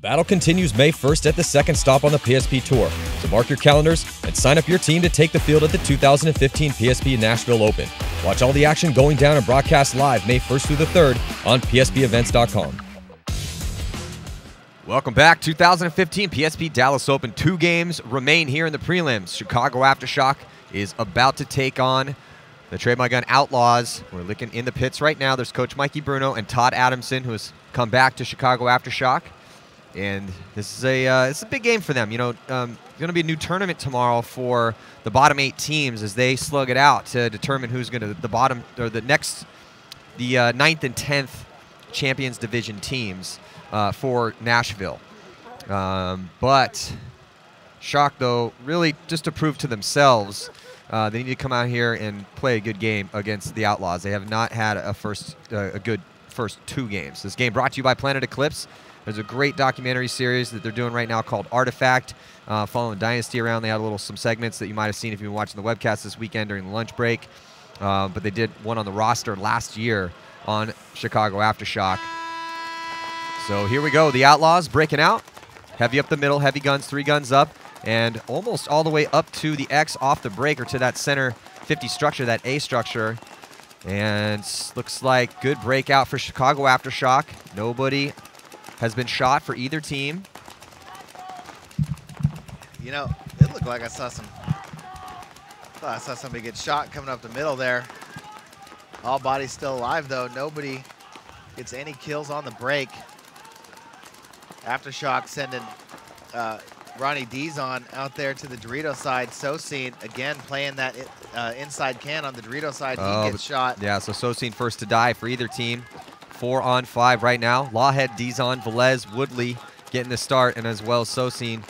battle continues May 1st at the second stop on the PSP Tour. So mark your calendars and sign up your team to take the field at the 2015 PSP Nashville Open. Watch all the action going down and broadcast live May 1st through the 3rd on PSPEvents.com. Welcome back. 2015 PSP Dallas Open. Two games remain here in the prelims. Chicago Aftershock is about to take on the Trade My Gun Outlaws. We're looking in the pits right now. There's Coach Mikey Bruno and Todd Adamson, who has come back to Chicago Aftershock. And this is a uh, it's a big game for them. You know, um, going to be a new tournament tomorrow for the bottom eight teams as they slug it out to determine who's going to the bottom or the next the uh, ninth and tenth champions division teams uh, for Nashville. Um, but Shock though really just to prove to themselves. Uh, they need to come out here and play a good game against the Outlaws. They have not had a first uh, a good first two games. This game brought to you by Planet Eclipse. There's a great documentary series that they're doing right now called Artifact, uh, following Dynasty around. They had a little some segments that you might have seen if you've been watching the webcast this weekend during the lunch break. Uh, but they did one on the roster last year on Chicago Aftershock. So here we go. The Outlaws breaking out. Heavy up the middle, heavy guns, three guns up, and almost all the way up to the X off the break or to that center 50 structure, that A structure. And looks like good breakout for Chicago Aftershock. Nobody has been shot for either team. You know, it looked like I saw some. Thought I saw somebody get shot coming up the middle there. All bodies still alive though. Nobody gets any kills on the break. Aftershock sending uh, Ronnie Dizon out there to the Dorito side. Sosine again playing that uh, inside can on the Dorito side. He Oh, gets shot. Yeah, so Sosine first to die for either team. Four on five right now. Lawhead, Dizon, Velez, Woodley getting the start, and as well as Sosine,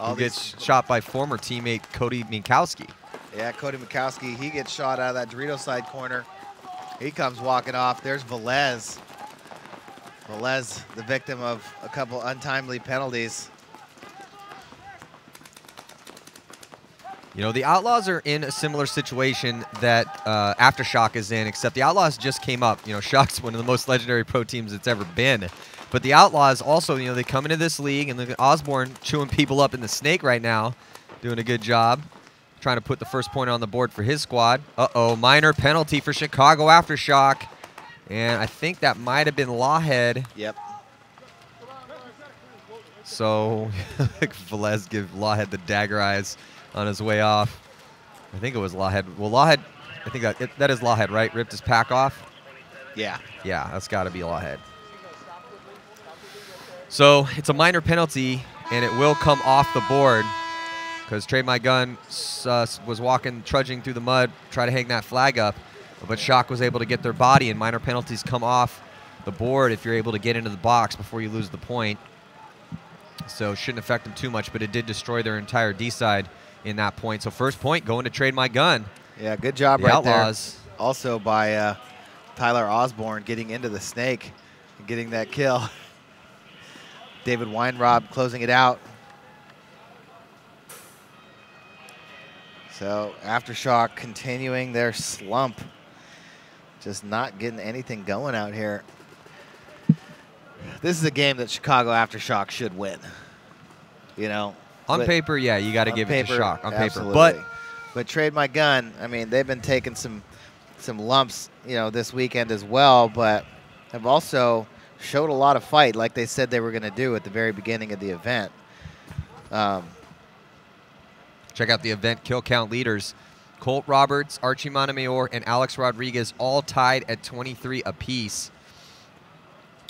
All who gets shot by former teammate Cody Mikowski. Yeah, Cody Mikowski, he gets shot out of that Dorito side corner. He comes walking off. There's Velez. Velez, the victim of a couple untimely penalties. You know, the Outlaws are in a similar situation that uh, Aftershock is in, except the Outlaws just came up. You know, Shock's one of the most legendary pro teams it's ever been. But the Outlaws also, you know, they come into this league, and look at Osborne chewing people up in the snake right now, doing a good job, trying to put the first point on the board for his squad. Uh-oh, minor penalty for Chicago Aftershock. And I think that might have been Lawhead. Yep. So Velez give Lawhead the dagger eyes on his way off. I think it was Lawhead. Well, Lawhead, I think that it, that is Lawhead, right? Ripped his pack off. Yeah. Yeah, that's got to be Lawhead. So it's a minor penalty, and it will come off the board because Trade My Gun uh, was walking, trudging through the mud, try to hang that flag up, but Shock was able to get their body, and minor penalties come off the board if you're able to get into the box before you lose the point. So shouldn't affect them too much, but it did destroy their entire D side in that point. So first point going to Trade My Gun. Yeah, good job The right Outlaws. there. Also by uh, Tyler Osborne getting into the snake and getting that kill. David Weinrob closing it out. So Aftershock continuing their slump. Just not getting anything going out here. This is a game that Chicago Aftershock should win. You know, On but- paper, yeah, you got to give it to Shock. On paper, but but trade my gun. I mean, they've been taking some some lumps, you know, this weekend as well, but have also showed a lot of fight, like they said they were going to do at the very beginning of the event. Um, Check out the event kill count leaders. Colt Roberts, Archie Montemayor, and Alex Rodriguez all tied at 23 apiece.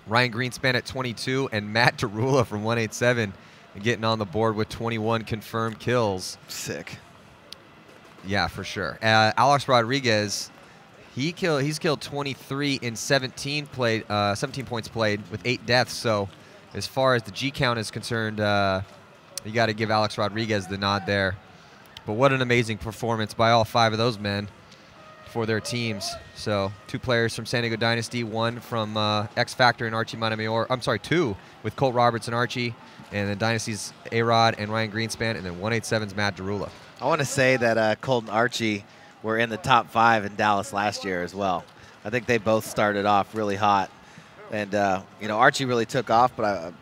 Ryan Greenspan at 22, and Matt Derula from 187 getting on the board with 21 confirmed kills. sick. Yeah, for sure. Uh, Alex Rodriguez, he kill he's killed 23 in 17 played, uh, 17 points played with eight deaths. So, as far as the G count is concerned, uh, you got to give Alex Rodriguez the nod there. But what an amazing performance by all five of those men for their teams. So, two players from San Diego Dynasty, one from uh, X Factor and Archie Montemayor. I'm sorry, two with Colt Roberts and Archie, and then Dynasty's A Rod and Ryan Greenspan, and then 187's Matt Derula. I want to say that uh, Colton Archie were in the top five in Dallas last year as well. I think they both started off really hot. And, uh, you know, Archie really took off, but I,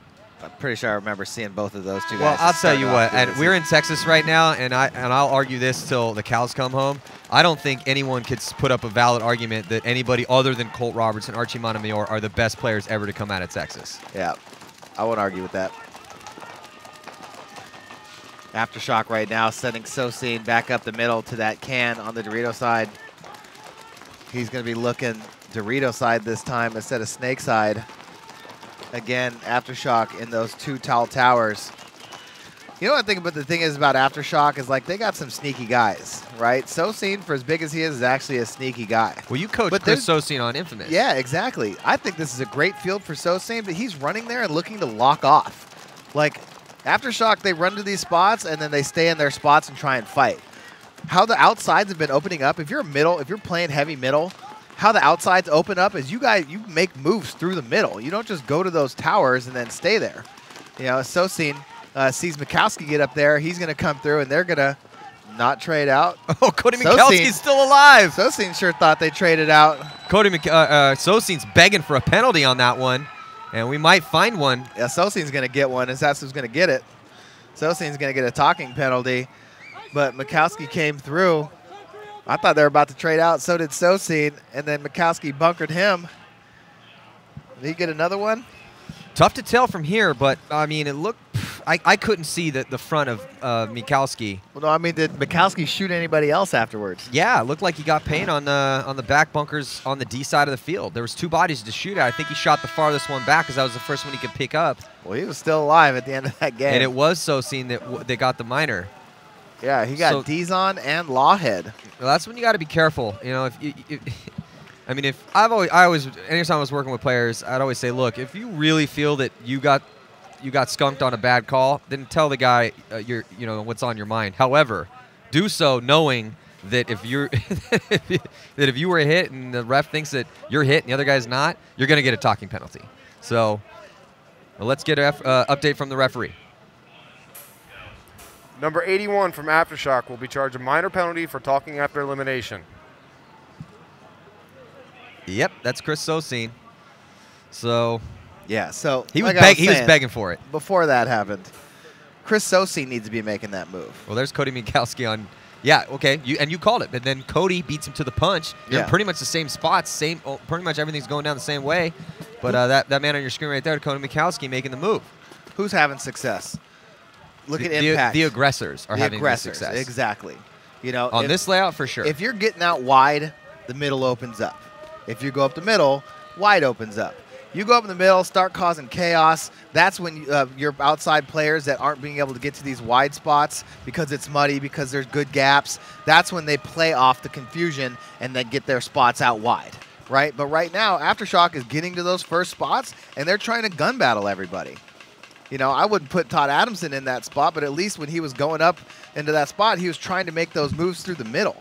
I'm pretty sure I remember seeing both of those two Well, guys. I'll tell you what, and we're in. Texas right now, and I and I'll argue this till the cows come home. I don't think anyone could put up a valid argument that anybody other than Colt Roberts and Archie Montemayor are the best players ever to come out of Texas. Yeah, I won't argue with that. Aftershock right now, sending Sosine back up the middle to that can on the Dorito side. He's going to be looking Dorito side this time instead of Snake side. Again, Aftershock in those two tall towers. You know what I think about the thing is about Aftershock is like they got some sneaky guys, right? Sosine, for as big as he is, is actually a sneaky guy. Well, you coach But Chris Sosine on Infamous. Yeah, exactly. I think this is a great field for Sosine, but he's running there and looking to lock off. Like, Aftershock, they run to these spots and then they stay in their spots and try and fight. How the outsides have been opening up, if you're middle, if you're playing heavy middle, how the outsides open up is you guys, you make moves through the middle. You don't just go to those towers and then stay there. You know, Sosine uh, sees Mikowski get up there. He's going to come through and they're going to not trade out. Oh, Cody Mikowski's still alive. Sosine sure thought they traded out. Cody Mc- uh, uh, Sosine's begging for a penalty on that one, and we might find one. Yeah, going to get one, as that's who's going to get it. Sosine's going to get a talking penalty, but Mikowski came through. I thought they were about to trade out. So did Sosine, and then Mikowski bunkered him. Did he get another one? Tough to tell from here, but I mean, it looked. I, I couldn't see the, the front of uh, Mikowski. Well, no, I mean, did Mikowski shoot anybody else afterwards? Yeah, it looked like he got paint on the on the back bunkers on the D side of the field. There was two bodies to shoot at. I think he shot the farthest one back because that was the first one he could pick up, Well, he was still alive at the end of that game. and it was Sosine that w- they got the minor. yeah, he got so- Dizon and Lawhead. Well, that's when you got to be careful. You know, if you, if, I mean, if I've always, I always, anytime I was working with players, I'd always say, look, if you really feel that you got, you got skunked on a bad call, then tell the guy, uh, your, you know, what's on your mind. However, do so knowing that if you're, that if you were hit and the ref thinks that you're hit and the other guy's not, you're gonna get a talking penalty. So, well, let's get an uh, update from the referee. Number 81 from Aftershock will be charged a minor penalty for talking after elimination. Yep, that's Chris Sosine. So Yeah, so he was, like beg- he was begging for it. before that happened. Chris Sosine needs to be making that move. Well, there's Cody Mikowski on. Yeah, okay, you and you called it, but then Cody beats him to the punch. You're Yeah. pretty much the same spots, same, oh, pretty much everything's going down the same way. But uh, that that man on your screen right there, Cody Mikowski, making the move. Who's having success? Look the, at the- impact. The, aggressors are the having aggressors, success exactly. You know, on if, this layout for sure. if you're getting out wide, the middle opens up. If you go up the middle, wide opens up. You go up in the middle, start causing chaos. That's when uh, your outside players that aren't being able to get to these wide spots because it's muddy, because there's good gaps. That's when they play off the confusion and then get their spots out wide, right? But right now, Aftershock is getting to those first spots and they're trying to gun battle everybody. You know, I wouldn't put Todd Adamson in that spot, but at least when he was going up into that spot, he was trying to make those moves through the middle.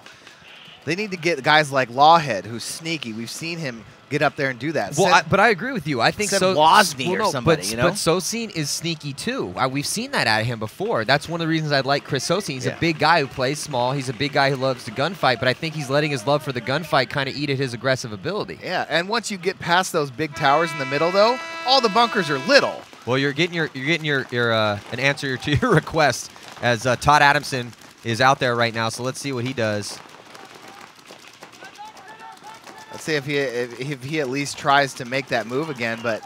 They need to get guys like Lawhead, who's sneaky. We've seen him get up there and do that. well, Send- I, but I agree with you. I think so. Wozni well, or somebody, but, you know? but Sosine is sneaky too. Uh, we've seen that out of him before. That's one of the reasons I like Chris Sosine. He's Yeah. a big guy who plays small. He's a big guy who loves to gunfight. But I think he's letting his love for the gunfight kind of eat at his aggressive ability. yeah, and once you get past those big towers in the middle, though, all the bunkers are little. Well, you're getting your you're getting your your uh, an answer to your request as uh, Todd Adamson is out there right now. So let's see what he does. Let's see if he if, he at least tries to make that move again. But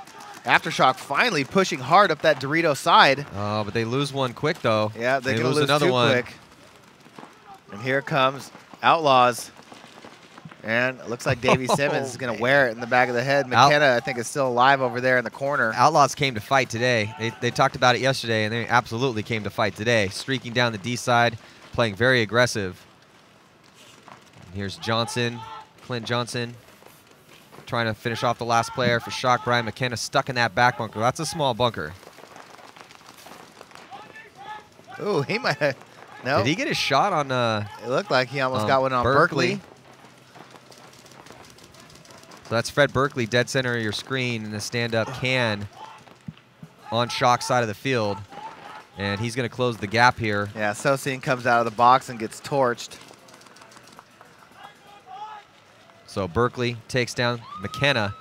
Aftershock finally pushing hard up that Dorito side. Oh, but they lose one quick though. Yeah, they're they lose lose another one. quick. And here comes Outlaws. And it looks like Davey Simmons is going to wear it in the back of the head. Out- McKenna, I think, is still alive over there in the corner. Outlaws came to fight today. They, they talked about it yesterday, and they absolutely came to fight today. Streaking down the D side, playing very aggressive. And here's Johnson, Clint Johnson, trying to finish off the last player for Shock. Brian McKenna stuck in that back bunker. That's a small bunker. Ooh, he might have. No, Did he get a shot on? Uh, it looked like he almost um, got one on Berkeley. So that's Fred Berkeley, dead center of your screen, in the stand-up can on Shock side of the field, and he's going to close the gap here. Yeah, Sosine comes out of the box and gets torched. So Berkeley takes down McKenna.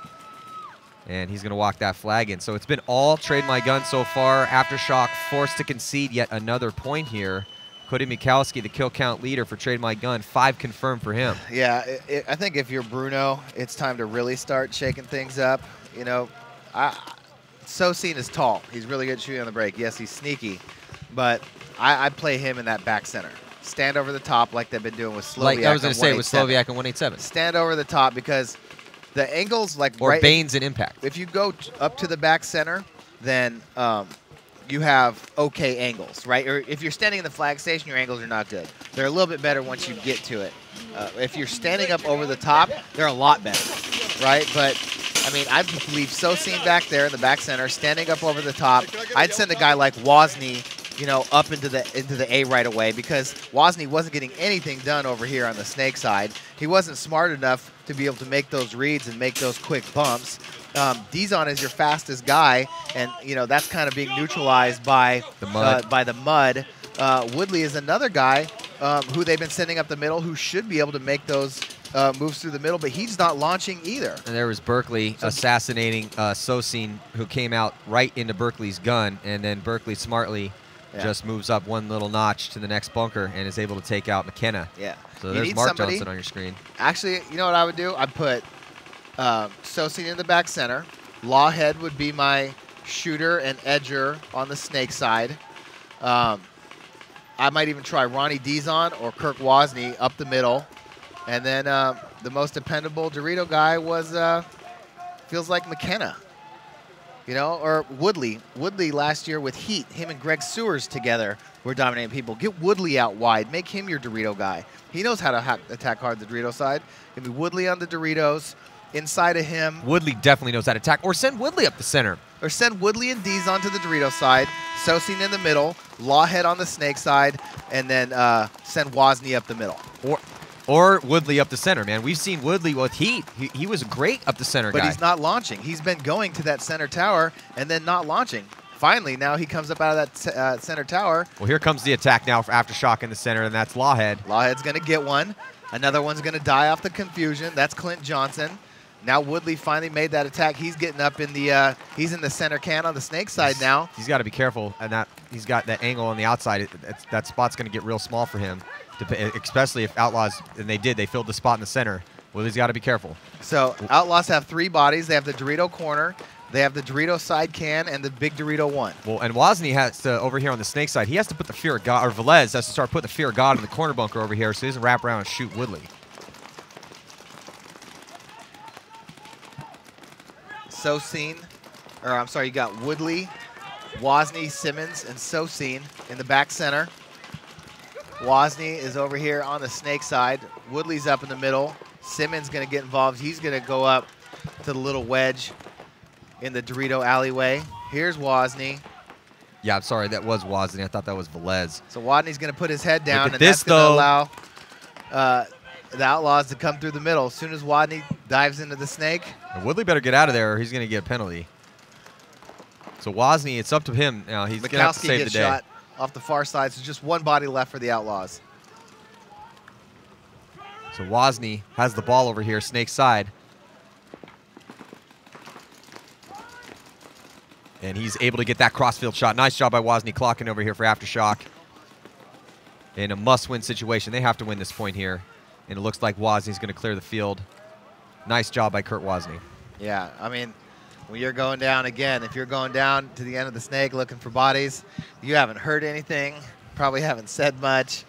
and he's going to walk that flag in. So it's been all trade my gun so far. Aftershock forced to concede yet another point here. Cody Mikowski, the kill count leader for Trade My Gun, five confirmed for him. Yeah, it, it, I think if you're Bruno, it's time to really start shaking things up. You know, I, Sosine is tall. He's really good shooting on the break. Yes, he's sneaky, but I, I'd play him in that back center. Stand over the top like they've been doing with Sloviak. Like I was going to say with Sloviak and 187. Stand over the top because the angles like Or right, Baines and Impact. if you go up to the back center, then um, you have okay angles, right? Or if you're standing in the flag station, your angles are not good. They're a little bit better once you get to it. Uh, if you're standing up over the top, they're a lot better, right? But I mean, I believe seen back there in the back center, standing up over the top. I'd send a guy like Wozni, you know, up into the into the A right away because Wozni wasn't getting anything done over here on the snake side. He wasn't smart enough to be able to make those reads and make those quick bumps. Um, Dizon is your fastest guy, and you know that's kind of being neutralized by The mud. Uh, by the mud. Uh, Woodley is another guy um, who they've been sending up the middle who should be able to make those uh, moves through the middle, but he's not launching either. And there was Berkeley assassinating uh, Sosine, who came out right into Berkeley's gun, and then Berkeley smartly Yeah. just moves up one little notch to the next bunker and is able to take out McKenna. Yeah. So You there's need Mark somebody- Johnson on your screen. Actually, you know what I would do? I'd put um, Sosine in the back center. Lawhead would be my shooter and edger on the snake side. Um, I might even try Ronnie Dizon or Kirk Wozni up the middle. And then uh, the most dependable Dorito guy was, uh, feels like McKenna. You know, or Woodley. Woodley last year with Heat, him and Greg Siewers together were dominating people. Get Woodley out wide. Make him your Dorito guy. He knows how to ha- attack hard the Dorito side. Give me Woodley on the Doritos. Inside of him, Woodley definitely knows how to attack. Or send Woodley up the center. or send Woodley and Dees onto the Dorito side, Sosine in the middle, Lawhead on the Snake side, and then uh, send Wozni up the middle. Or or Woodley up the center, man. We've seen Woodley with Heat. He, he was great up the center But guy. he's not launching. He's been going to that center tower and then not launching. Finally, now he comes up out of that uh, center tower. well, here comes the attack now for Aftershock in the center, and that's Lawhead. Lawhead's going to get one. Another one's going to die off the confusion. That's Clint Johnson. Now Woodley finally made that attack. He's getting up in the uh, he's in the center can on the snake side now. He's got to be careful, and that he's got that angle on the outside. It, it's- that spot's going to get real small for him, especially if Outlaws, and they did, they filled the spot in the center. Willie's got to be careful. So Outlaws have three bodies. They have the Dorito corner, they have the Dorito side can, and the big Dorito one. Well, and Wozni has to over here on the snake side. He has to put the fear of God, or Velez has to start putting the fear of God in the corner bunker over here, so he doesn't wrap around and shoot Woodley. Sosine, or I'm sorry, you got Woodley, Wozni, Simmons, and Sosine in the back center. Wozni is over here on the snake side. Woodley's up in the middle. Simmons going to get involved. He's going to go up to the little wedge in the Dorito alleyway. Here's Wozni. Yeah, I'm sorry, that was Wozni. I thought that was Velez. So Wozni's going to put his head down, and this, that's going to allow uh, the Outlaws to come through the middle. As soon as Wozni dives into the snake, And Woodley better get out of there, or he's going to get a penalty. So Wozni, it's up to him now. He's going to have to save the day. shot off the far side. So just one body left for the Outlaws. So Wozni has the ball over here, snake side. And he's able to get that crossfield shot. Nice job by Wozni clocking over here for Aftershock. In a must-win situation. They have to win this point here. And it looks like Wozni's going to clear the field. Nice job by Kurt Wozni. Yeah, I mean, when you're going down again, if you're going down to the end of the snake looking for bodies, you haven't heard anything, probably haven't said much.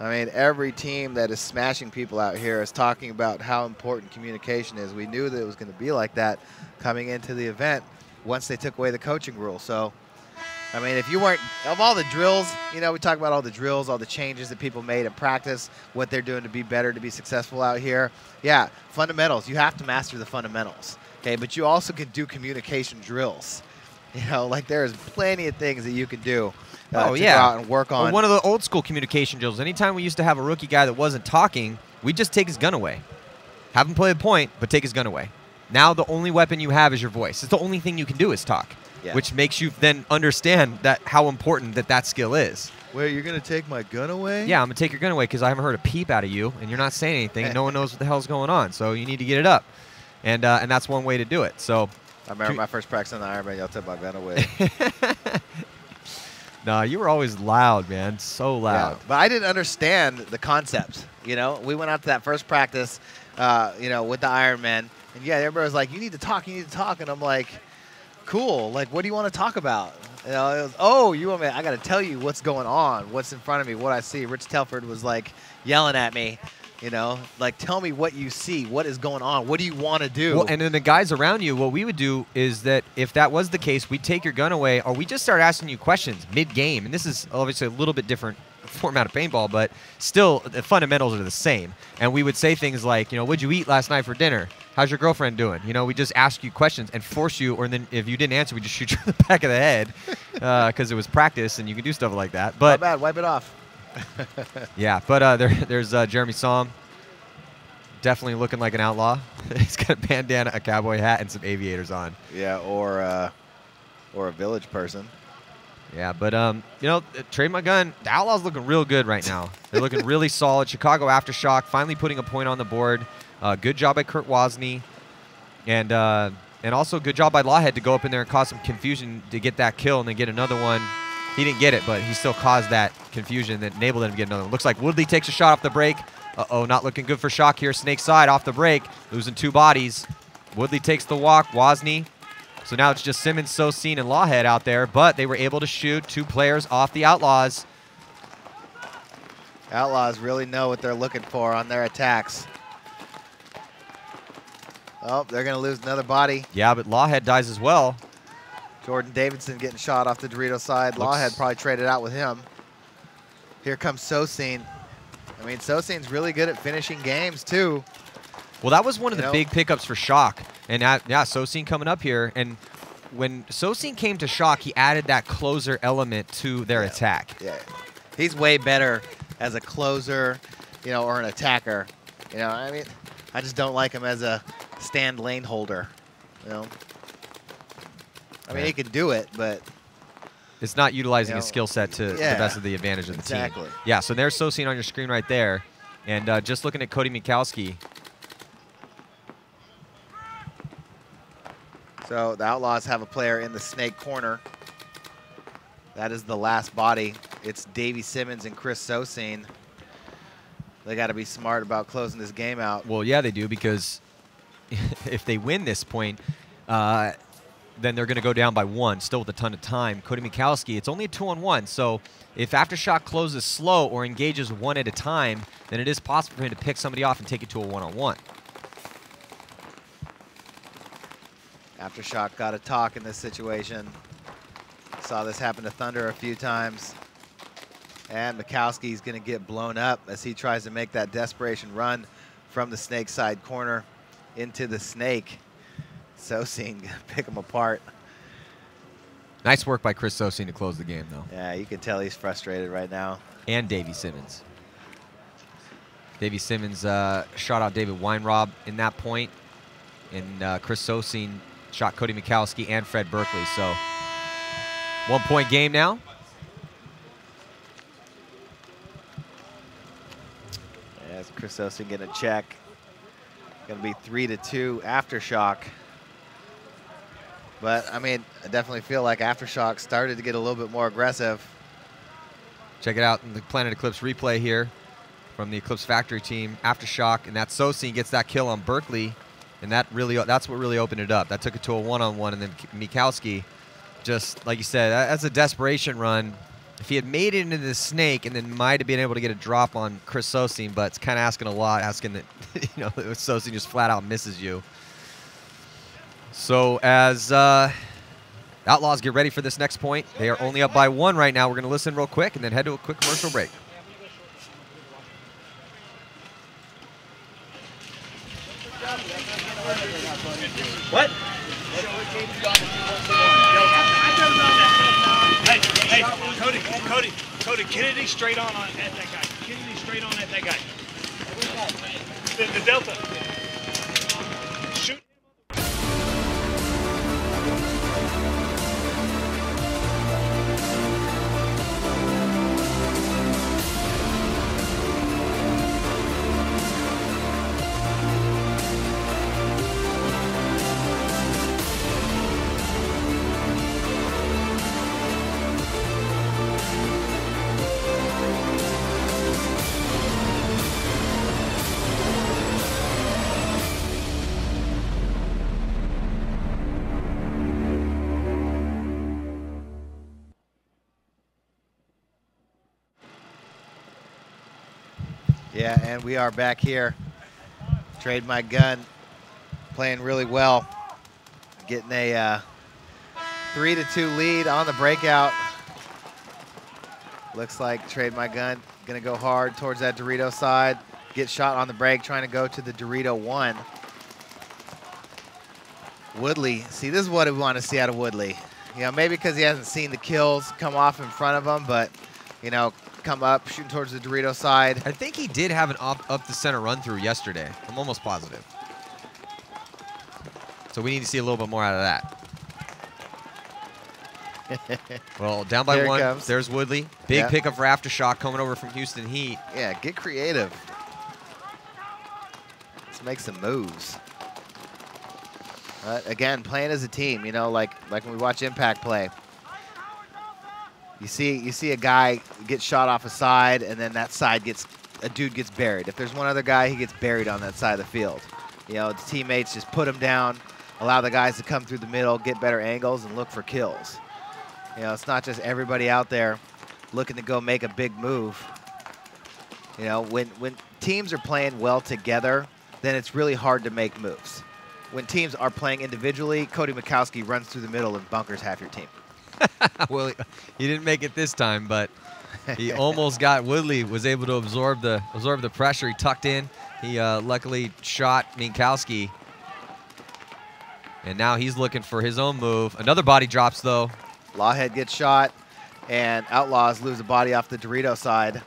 I mean, every team that is smashing people out here is talking about how important communication is. We knew that it was going to be like that coming into the event once they took away the coaching rule. So, I mean, if you weren't, of all the drills, you know, we talk about all the drills, all the changes that people made in practice, what they're doing to be better, to be successful out here. Yeah, fundamentals. You have to master the fundamentals. Okay, but you also can do communication drills. You know, like there's plenty of things that you can do uh, Oh, to yeah. go out and work Or on. one of the old school communication drills. Anytime we used to have a rookie guy that wasn't talking, we just take his gun away. Have him play a point, but take his gun away. Now the only weapon you have is your voice. It's the only thing you can do is talk, Yeah. which makes you then understand that how important that that skill is. Wait, you're gonna take my gun away? Yeah, I'm gonna take your gun away because I haven't heard a peep out of you, and you're not saying anything. and no one knows what the hell's going on, so you need to get it up, and uh, and that's one way to do it. So I remember my first practice on the Ironmen. Y'all took my gun away. Nah, you were always loud, man. So loud. Yeah, but I didn't understand the concept. You know, we went out to that first practice, uh, you know, with the Ironmen, and yeah, everybody was like, "You need to talk, you need to talk," and I'm like, "Cool. Like, what do you want to talk about?" You know, it was, "Oh, you want me? I got to tell you what's going on, what's in front of me, what I see." Rich Telford was like yelling at me. You know, like tell me what you see, what is going on, what do you want to do? Well, and then the guys around you, what we would do is that if that was the case, we'd take your gun away, or we just start asking you questions mid-game. And this is obviously a little bit different format of paintball, but still the fundamentals are the same. And we would say things like, you know, what'd you eat last night for dinner? How's your girlfriend doing? You know, we just ask you questions and force you, or then if you didn't answer, we just shoot you in the back of the head uh, because it was practice and you can do stuff like that. Not But bad. Wipe it off. yeah, but uh, there, there's uh, Jeremy Somm. Definitely looking like an outlaw. He's got a bandana, a cowboy hat, and some aviators on. Yeah, or uh, or a village person. Yeah, but um, you know, uh, trade my gun. The Outlaws looking real good right now. They're looking really solid. Chicago aftershock finally putting a point on the board. Uh, good job by Kurt Wozni, and uh, and also good job by Lawhead to go up in there and cause some confusion to get that kill and then get another one. He didn't get it, but he still caused that confusion that enabled him to get another one. Looks like Woodley takes a shot off the break. Uh oh, not looking good for Shock here. Snake side off the break, losing two bodies. Woodley takes the walk. Wozni so now it's just Simmons, Sosine, and Lawhead out there, but they were able to shoot two players off the Outlaws. Outlaws really know what they're looking for on their attacks. Oh, they're going to lose another body. Yeah, but Lawhead dies as well. Jordan Davidson getting shot off the Dorito side. Looks- Lawhead probably traded out with him. Here comes Sosine. I mean, Sosine's really good at finishing games, too. Well, that was one of You the know? big pickups for Shock. And uh, yeah, Sosine coming up here. And when Sosine came to Shock, he added that closer element to their Yeah. attack. Yeah. He's way better as a closer, you know, or an attacker. You know, I mean, I just don't like him as a stand lane holder, you know. I mean, Yeah. he can do it, but It's not utilizing You his skill set to the best of the advantage of the exactly. team. Yeah, so there's Sosine on your screen right there. And uh, just looking at Cody Mikowski, So the Outlaws have a player in the snake corner. That is the last body. It's Davey Simmons and Chris Sosine. They got to be smart about closing this game out. Well, yeah, they do because if they win this point, uh, then they're going to go down by one, still with a ton of time. Cody Mikowski, it's only a two on one. So if Aftershock closes slow or engages one at a time, then it is possible for him to pick somebody off and take it to a one on one. Aftershock got to talk in this situation. Saw this happen to Thunder a few times. And Mikowski's going to get blown up as he tries to make that desperation run from the snake side corner into the snake. Sosine gonna pick him apart. Nice work by Chris Sosine to close the game, though, Yeah, you can tell he's frustrated right now. and Davy Simmons. Davy Simmons uh, shot out David Weinrob in that point, and uh, Chris Sosine shot Cody Mikowski and Fred Berkeley. So one point game now. As Chris Osen getting a check. Going to be three to two aftershock. But I mean, I definitely feel like aftershock started to get a little bit more aggressive. Check it out in the Planet Eclipse replay here from the Eclipse Factory team. Aftershock, and that Sosine gets that kill on Berkeley, and that really that's what really opened it up. That took it to a one-on-one, and then Mikowski, just like you said, that's a desperation run. If he had made it into the snake, and then might have been able to get a drop on Chris Sosine, but it's kind of asking a lot, asking that you know Sosine just flat out misses you. So as uh, Outlaws get ready for this next point. They are only up by one right now. We're going to listen real quick and then head to a quick commercial break. What? Hey, hey, Cody, Cody, Cody, Kennedy straight on, on at that guy. Kennedy straight on at that guy. The, the Delta. Yeah, and we are back here. Trade my gun, playing really well, getting a uh, three to two lead on the breakout. Looks like trade my gun gonna go hard towards that Dorito side. Get shot on the break, trying to go to the Dorito one. Woodley, see, this is what we want to see out of Woodley. You know, maybe because he hasn't seen the kills come off in front of him, but you know, come up, shooting towards the Dorito side. I think he did have an up, up the center run through yesterday. I'm almost positive. So we need to see a little bit more out of that. well, down by Here it one. There's Woodley. Big Yeah. pickup for Aftershock coming over from Houston Heat. Yeah, get creative. Let's make some moves. Uh, again, playing as a team, you know, like like when we watch Impact play. You see, you see a guy get shot off a side, and then that side gets a dude gets buried. If there's one other guy, he gets buried on that side of the field. You know, teammates just put him down, allow the guys to come through the middle, get better angles, and look for kills. You know, it's not just everybody out there looking to go make a big move. You know, when when teams are playing well together, then it's really hard to make moves. When teams are playing individually, Cody Mikowski runs through the middle and bunkers half your team. well, he didn't make it this time, but he almost got Woodley. Was able to absorb the absorb the pressure. He tucked in. He uh, luckily shot Mikowski, and now he's looking for his own move. Another body drops though. Lawhead gets shot, and Outlaws lose a body off the Dorito side.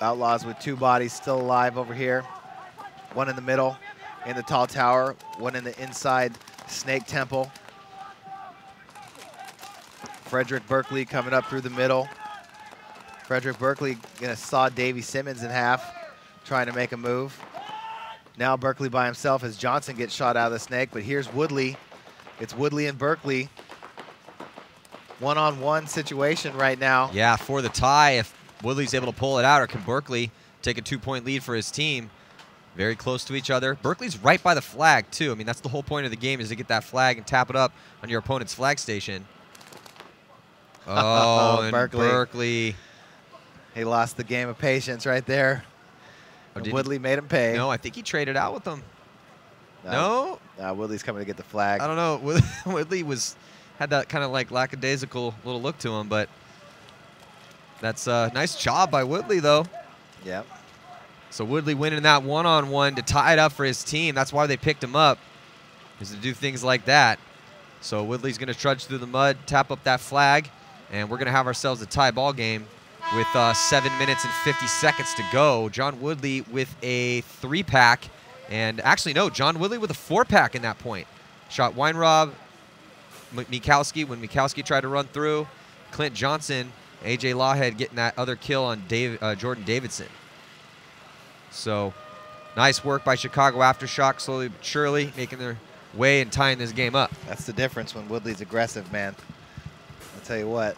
Outlaws with two bodies still alive over here. One in the middle in the tall tower, one in the inside snake temple. Frederick Berkeley coming up through the middle. Frederick Berkeley gonna saw Davy Simmons in half, trying to make a move. Now Berkeley by himself as Johnson gets shot out of the snake, but here's Woodley. It's Woodley and Berkeley. One-on-one situation right now. Yeah, for the tie. If Woodley's able to pull it out, or can Berkeley take a two-point lead for his team? Very close to each other. Berkeley's right by the flag too. I mean, that's the whole point of the game is to get that flag and tap it up on your opponent's flag station. Oh, and Berkeley. Berkeley. He lost the game of patience right there. Oh, did he- Woodley made him pay. No, I think he traded out with them. No, Uh, Woodley's coming to get the flag. I don't know. Woodley was had that kind of like lackadaisical little look to him, but that's a nice job by Woodley though. Yep. So Woodley winning that one-on-one to tie it up for his team. That's why they picked him up, is to do things like that. So Woodley's going to trudge through the mud, tap up that flag, and we're going to have ourselves a tie ball game with uh, seven minutes and 50 seconds to go. John Woodley with a three-pack, and actually no, John Woodley with a four-pack in that point. Shot Weinrob, Mikowski when Mikowski tried to run through, Clint Johnson, AJ Lawhead getting that other kill on Dave, uh, Jordan Davidson. So, nice work by Chicago Aftershock, slowly but surely making their way and tying this game up. That's the difference when Woodley's aggressive, man. I'll tell you what.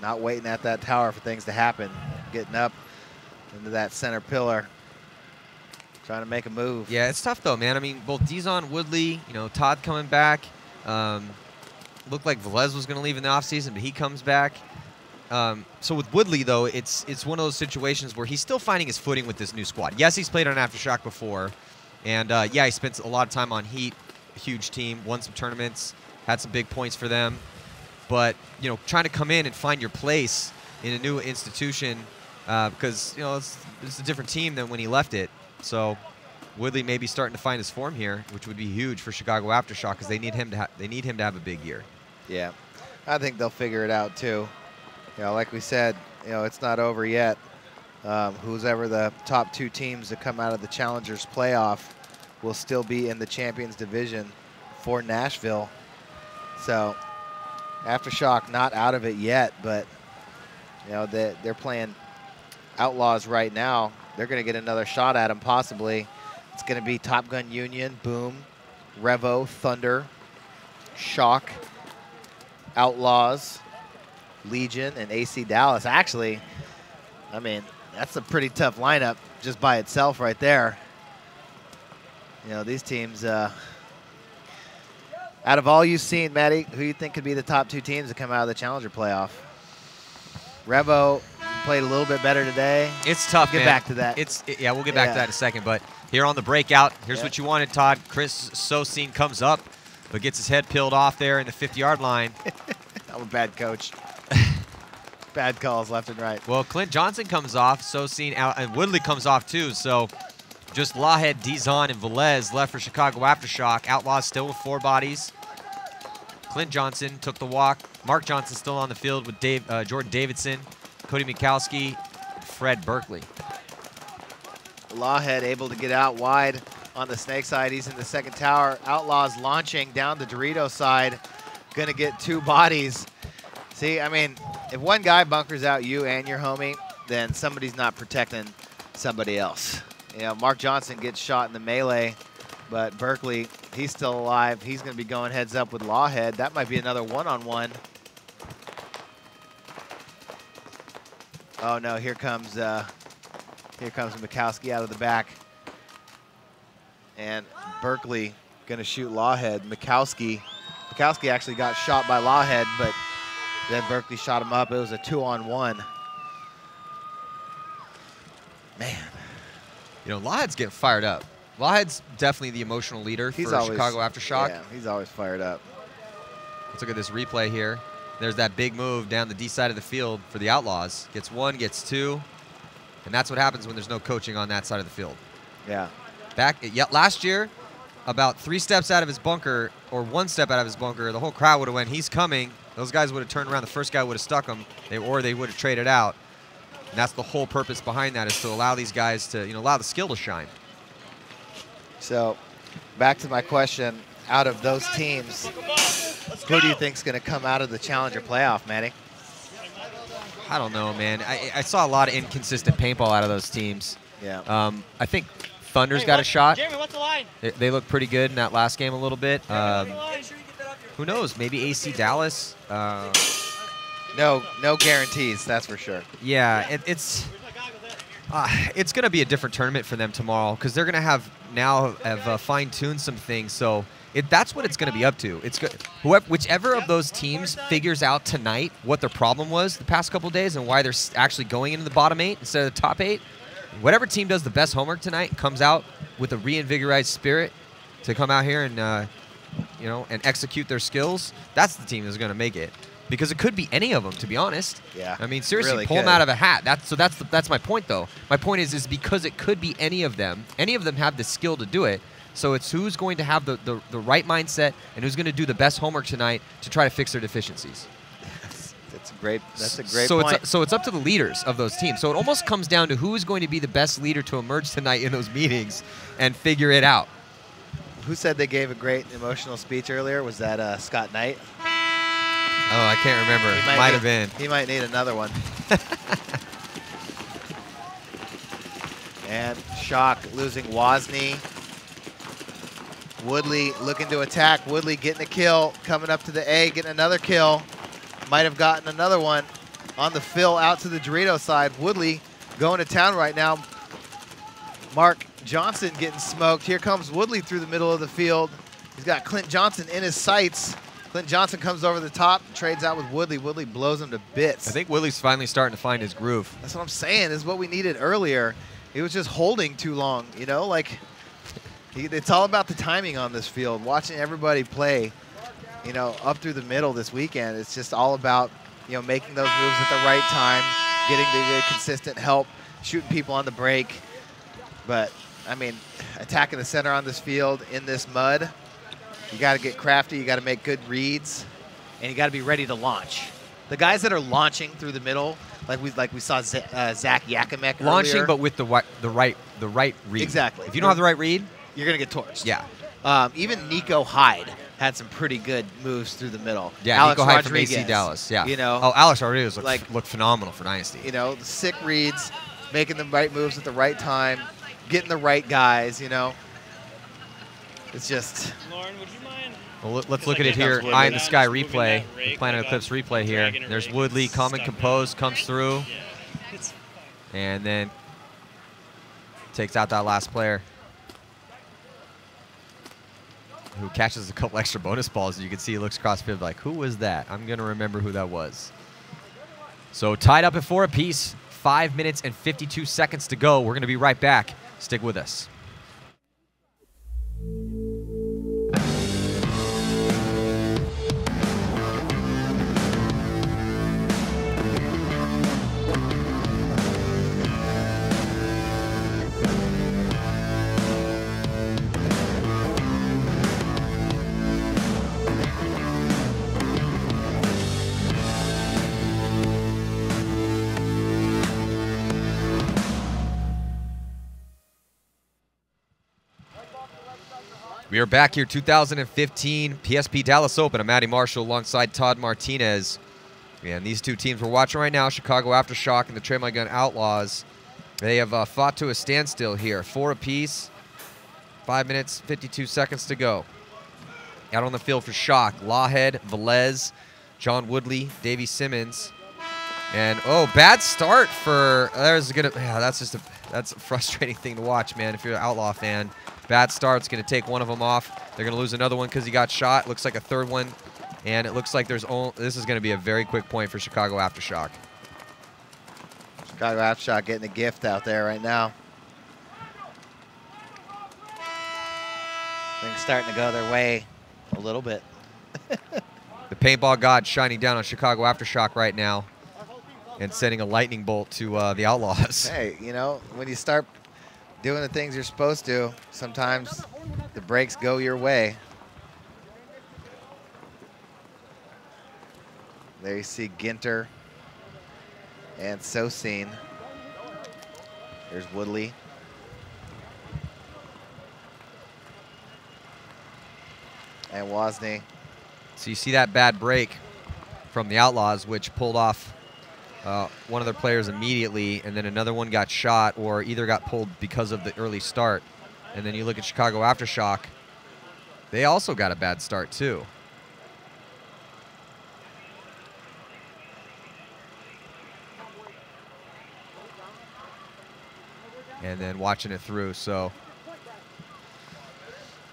Not waiting at that tower for things to happen. Getting up into that center pillar. Trying to make a move. Yeah, it's tough though, man. I mean, both Dizon, Woodley, you know, Todd coming back. Um, looked like Velez was going to leave in the offseason, but he comes back. Um, so with Woodley though, it's it's one of those situations where he's still finding his footing with this new squad. Yes, he's played on Aftershock before, and uh, yeah, he spent a lot of time on Heat, huge team, won some tournaments, had some big points for them. But you know, trying to come in and find your place in a new institution uh, because you know it's, it's a different team than when he left it. So Woodley may be starting to find his form here, which would be huge for Chicago Aftershock because they need him to they need him to have a big year. Yeah. I think they'll figure it out too. You know, like we said, you know, it's not over yet. Um, who's ever the top two teams that come out of the Challengers playoff will still be in the Champions Division for Nashville. So, Aftershock not out of it yet, but you know they, they're playing Outlaws right now. They're going to get another shot at them possibly. It's going to be Top Gun Union, Boom, Revo, Thunder, Shock, Outlaws, Legion, and AC Dallas. Actually, I mean, that's a pretty tough lineup just by itself right there. You know, these teams, uh, out of all you've seen, Maddie, who you think could be the top two teams to come out of the Challenger playoff? Revo, played a little bit better today. It's tough, Get man. back to that. It's it- yeah, we'll get back to that in a second. But here on the breakout, here's Yeah. what you wanted, Todd. Chris Sosine comes up, but gets his head peeled off there in the 50-yard line. I'm a bad coach. Bad calls left and right. Well, Clint Johnson comes off, Sosine out, and Woodley comes off too. So just Lawhead, Dizon, and Velez left for Chicago Aftershock. Outlaws still with four bodies. Clint Johnson took the walk. Mark Johnson still on the field with Dave, uh, Jordan Davidson, Cody Mikowski, Fred Berkeley. Lawhead able to get out wide on the snake side. He's in the second tower. Outlaws launching down the Dorito side. Gonna get two bodies. See, I mean, if one guy bunkers out you and your homie, then somebody's not protecting somebody else. You know, Mark Johnson gets shot in the melee, but Berkeley, he's still alive. He's gonna be going heads up with Lawhead. That might be another one-on-one. Oh no, here comes uh, here comes Mikowski out of the back. And Berkeley going to shoot Lawhead. Mikowski, Mikowski actually got shot by Lawhead, but then Berkeley shot him up. It was a two-on-one. Man, You know, Lawhead's getting fired up. Lawhead's definitely the emotional leader he's for always Chicago Aftershock. Yeah, he's always fired up. Let's look at this replay here. There's that big move down the D side of the field for the Outlaws. Gets one, gets two, and that's what happens when there's no coaching on that side of the field. Yeah, Back yeah, last year, about three steps out of his bunker or one step out of his bunker, the whole crowd would have went, "He's coming." Those guys would have turned around. The first guy would have stuck them, they, or they would have traded out. And that's the whole purpose behind that is to allow these guys to, you know, allow the skill to shine. so back to my question. Out of those teams, who do you think is going to come out of the Challenger playoff, Manny? I don't know, man. I, I saw a lot of inconsistent paintball out of those teams. Yeah. Um, I think Thunder's got a shot. Jeremy, what's the line? They, they look pretty good in that last game a little bit. Um, line? Who knows? Maybe AC Dallas. Uh, No, no guarantees. That's for sure. yeah, it, it's uh, it's going to be a different tournament for them tomorrow because they're going to have now have uh, fine tuned some things. So it, that's what it's going to be up to. It's whoever, whichever of those teams figures out tonight what their problem was the past couple days and why they're actually going into the bottom eight instead of the top eight. Whatever team does the best homework tonight comes out with a reinvigorated spirit to come out here and uh, you know and execute their skills. That's the team that's going to make it. Because it could be any of them, to be honest. Yeah, I mean, seriously, really pull them out of a hat. That's so. That's the, that's my point, though. My point is, is because it could be any of them. Any of them have the skill to do it. So it's who's going to have the, the, the right mindset and who's going to do the best homework tonight to try to fix their deficiencies. That's a great. That's a great so point. it's so it's up to the leaders of those teams. So it almost comes down to who is going to be the best leader to emerge tonight in those meetings and figure it out. Who said they gave a great emotional speech earlier? Was that uh, Scott Knight? Oh, I can't remember. He Might need- have been. He might need another one. and Shock losing Wozni. Woodley looking to attack. Woodley getting a kill, coming up to the A, getting another kill. Might have gotten another one on the fill out to the Dorito side. Woodley going to town right now. Mark Johnson getting smoked. Here comes Woodley through the middle of the field. He's got Clint Johnson in his sights. Clint Johnson comes over the top, trades out with Woodley. Woodley blows him to bits. I think Willie's finally starting to find his groove. That's what I'm saying. This Is what we needed earlier. He was just holding too long. You know, like he, it's all about the timing on this field. Watching everybody play, you know, up through the middle this weekend. It's just all about you know making those moves at the right time, getting the good consistent help, shooting people on the break. But I mean, attacking the center on this field in this mud, you got to get crafty. You got to make good reads, and you got to be ready to launch. The guys that are launching through the middle, like we like we saw Z- uh, Zach Yakimek Launching, earlier, but with the the right the right read. Exactly. If you don't have the right read, you're gonna get torched. yeah, Um, even Nico Hyde had some pretty good moves through the middle. yeah. Alex Nico Hyde from AC Rodriguez, Dallas. Yeah. You know, Oh, Alex Rodriguez looked like- looked phenomenal for Dynasty. you know, the sick reads, making the right moves at the right time, getting the right guys. You know, it's just Lauren, would you mind? Well, let- let's look I at it here. that's Eye in the sky replay. The Planet Eclipse replay here. There's Woodley, that's calm and stuck composed, comes through, Yeah. And then takes out that last player. Who catches a couple extra bonus balls. You can see he looks across the field like, who was that? I'm going to remember who that was. So tied up at four apiece. five minutes and 52 seconds to go. We're going to be right back. Stick with us. We are back here, 2015 PSP Dallas Open. I'm Matty Marshall alongside Todd Martinez. And these two teams we're watching right now, Chicago Aftershock and the My Gun Outlaws, they have uh, fought to a standstill here. Four apiece, five minutes, 52 seconds to go. Out on the field for Shock, Lawhead, Velez, John Woodley, Davy Simmons. And oh, bad start for there's gonna yeah, that's just a that's a frustrating thing to watch, man, if you're an outlaw fan. Bad start's going to take one of them off. They're going to lose another one because he got shot. Looks like a third one. And it looks like there's only, this is going to be a very quick point for Chicago Aftershock. Chicago Aftershock getting a gift out there right now. Things starting to go their way a little bit. the paintball god shining down on Chicago Aftershock right now and sending a lightning bolt to uh, the Outlaws. Hey, you know, when you start doing the things you're supposed to, sometimes the breaks go your way. There you see Ginter and Sosine. There's Woodley. And Wozni. So you see that bad break from the Outlaws, which pulled off uh, one of their players immediately, and then another one got shot or either got pulled because of the early start. And then you look at Chicago Aftershock, they also got a bad start too. And then watching it through. So,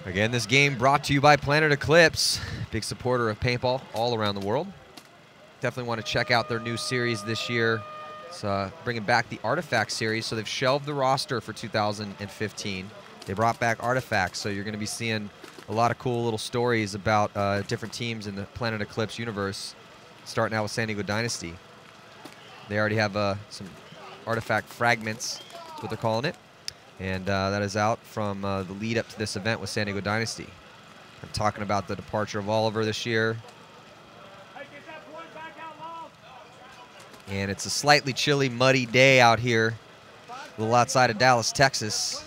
again, this game brought to you by Planet Eclipse, big supporter of paintball all around the world definitely want to check out their new series this year. It's uh, bringing back the Artifact series. So they've shelved the roster for 2015. They brought back Artifacts, so you're going to be seeing a lot of cool little stories about uh, different teams in the Planet Eclipse universe, starting out with San Diego Dynasty. They already have uh, some artifact fragments, that's what they're calling it. And uh, that is out from uh, the lead up to this event with San Diego Dynasty. I'm talking about the departure of Oliver this year, And it's a slightly chilly, muddy day out here, a little outside of Dallas, Texas,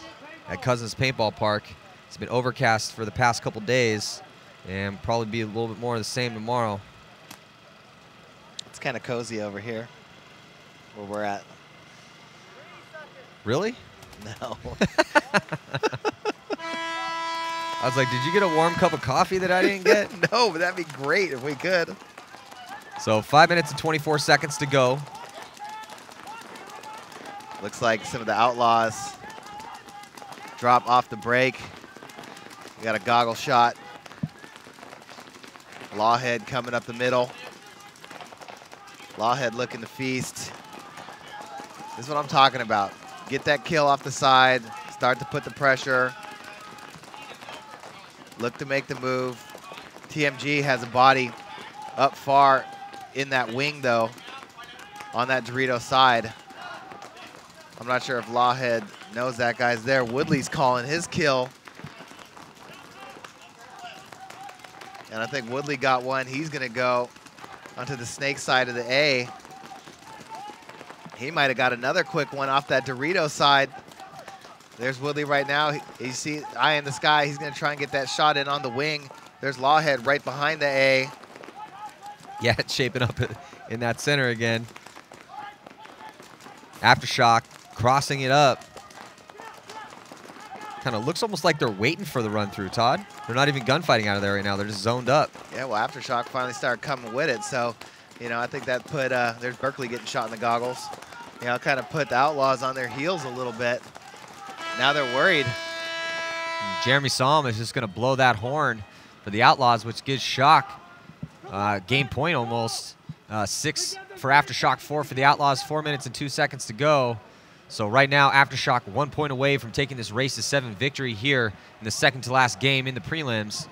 at Cousins Paintball Park. It's been overcast for the past couple days, and probably be a little bit more of the same tomorrow. It's kind of cozy over here, where we're at. Really? No. I was like, did you get a warm cup of coffee that I didn't get? no, but that'd be great if we could. So five minutes and 24 seconds to go. Looks like some of the Outlaws drop off the break. We got a goggle shot. Lawhead coming up the middle. Lawhead looking to feast. This is what I'm talking about. Get that kill off the side. Start to put the pressure. Look to make the move. TMG has a body up far in that wing, though, on that Dorito side. I'm not sure if Lawhead knows that guy's there. Woodley's calling his kill. And I think Woodley got one. He's going to go onto the snake side of the A. He might have got another quick one off that Dorito side. There's Woodley right now. He, you see eye in the sky. He's going to try and get that shot in on the wing. There's Lawhead right behind the A. Yeah, it's shaping up in that center again. Aftershock crossing it up. Kind of looks almost like they're waiting for the run through, Todd. They're not even gunfighting out of there right now. They're just zoned up. Yeah, well, Aftershock finally started coming with it. So, you know, I think that put, uh, there's Berkeley getting shot in the goggles. You know, kind of put the Outlaws on their heels a little bit. Now they're worried. And Jeremy Salm is just going to blow that horn for the Outlaws, which gives Shock uh, game point almost uh, six for Aftershock, four for the Outlaws, four minutes and two seconds to go. So right now, Aftershock one point away from taking this race to seven victory here in the second to last game in the prelims.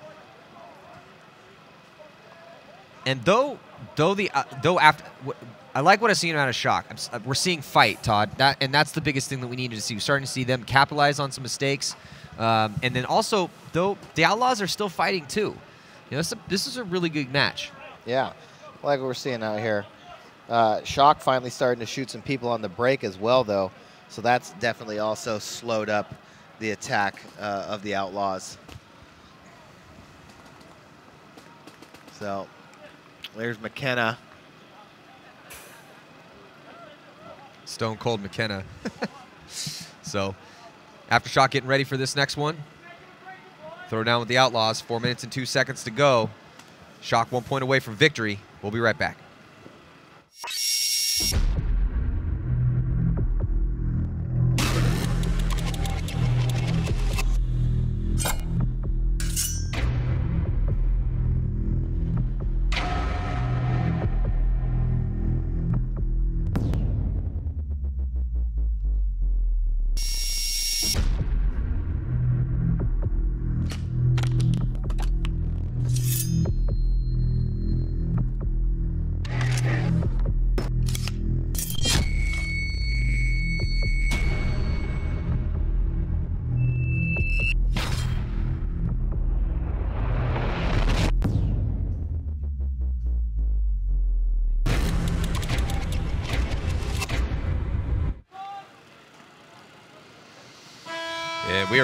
And though, though the uh, though after, I like what I've seen out of Shock. Uh, we're seeing fight, Todd, that and that's the biggest thing that we needed to see. We're starting to see them capitalize on some mistakes, um, and then also though the Outlaws are still fighting too. You know, this, this is a really good match. Yeah, like what we're seeing out here. Uh, Shock finally starting to shoot some people on the break as well, though. So that's definitely also slowed up the attack uh, of the Outlaws. So there's McKenna. Stone Cold McKenna. so after Aftershock getting ready for this next one. Throw down with the Outlaws. Four minutes and two seconds to go. Shock one point away from victory. We'll be right back.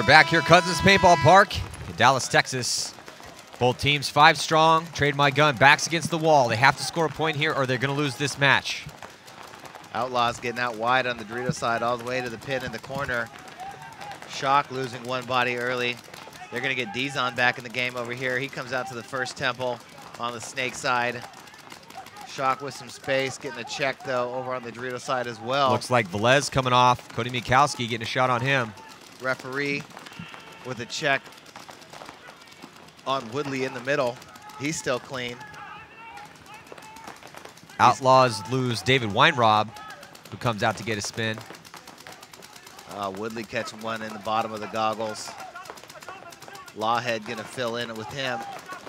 Are back here, Cousins Paintball Park in Dallas, Texas. Both teams five strong. Trade my gun. Backs against the wall. They have to score a point here or they're going to lose this match. Outlaws getting out wide on the Dorito side all the way to the pin in the corner. Shock losing one body early. They're going to get Dizon back in the game over here. He comes out to the first temple on the snake side. Shock with some space, getting a check, though, over on the Dorito side as well. Looks like Velez coming off. Cody Mikowski getting a shot on him. Referee with a check on Woodley in the middle. He's still clean. Outlaws lose David Weinrob, who comes out to get a spin. Uh, Woodley catching one in the bottom of the goggles. Lawhead gonna fill in with him.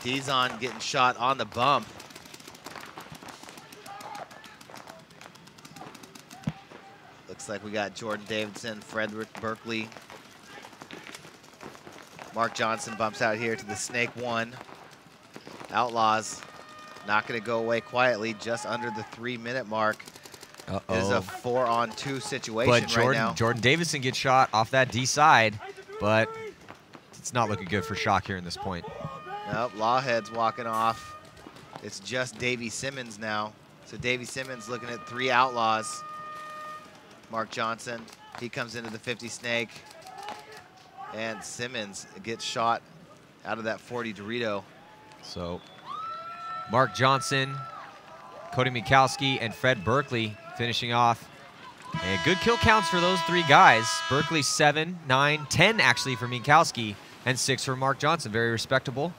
Dizon getting shot on the bump. Looks like we got Jordan Davidson, Frederick Berkeley, Mark Johnson bumps out here to the snake one. Outlaws not going to go away quietly, just under the three-minute mark. Uh -oh. It is a four-on-two situation but Jordan, right now. Jordan Davison gets shot off that D side, but it's not looking good for Shock here in this point. Nope, Lawhead's walking off. It's just Davy Simmons now. So Davy Simmons looking at three outlaws. Mark Johnson, he comes into the 50 snake. And Simmons gets shot out of that 40 Dorito. So Mark Johnson, Cody Mikowski, and Fred Berkeley finishing off. And good kill counts for those three guys. Berkeley seven, nine, ten actually for Mikowski, and six for Mark Johnson. Very respectable.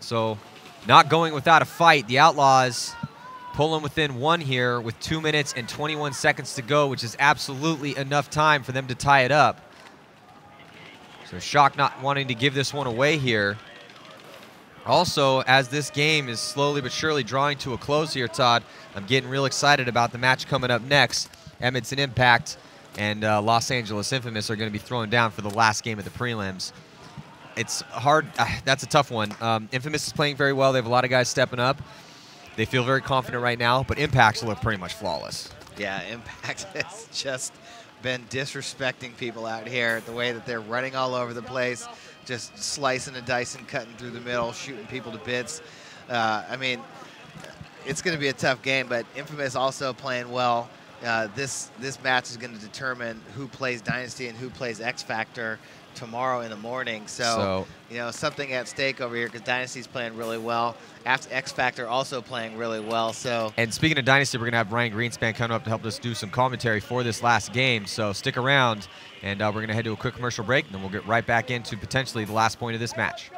So not going without a fight. The Outlaws pulling within one here with two minutes and 21 seconds to go, which is absolutely enough time for them to tie it up. So Shock not wanting to give this one away here. Also, as this game is slowly but surely drawing to a close here, Todd, I'm getting real excited about the match coming up next. Edmonton Impact and uh, Los Angeles Infamous are going to be thrown down for the last game of the prelims. It's hard. Uh, that's a tough one. Um, Infamous is playing very well. They have a lot of guys stepping up. They feel very confident right now, but Impact's look pretty much flawless. Yeah, Impact is just been disrespecting people out here, the way that they're running all over the place, just slicing and dicing, cutting through the middle, shooting people to bits. Uh, I mean, it's going to be a tough game, but Infamous also playing well. Uh, this this match is going to determine who plays Dynasty and who plays X Factor tomorrow in the morning. So, so you know, something at stake over here because Dynasty's playing really well. X Factor also playing really well. So. And speaking of Dynasty, we're gonna have Ryan Greenspan coming up to help us do some commentary for this last game. So stick around, and uh, we're gonna head to a quick commercial break, and then we'll get right back into potentially the last point of this match.